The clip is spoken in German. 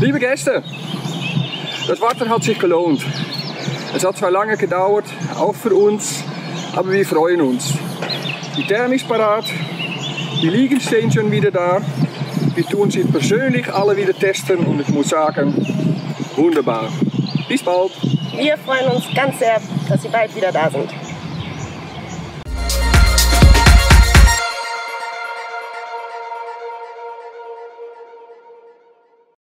Liebe Gäste, das Warten hat sich gelohnt. Es hat zwar lange gedauert, auch für uns, aber wir freuen uns. Die Therme ist parat, die Liegen stehen schon wieder da. Wir tun sie persönlich alle wieder testen und ich muss sagen, wunderbar. Bis bald. Wir freuen uns ganz sehr, dass Sie bald wieder da sind.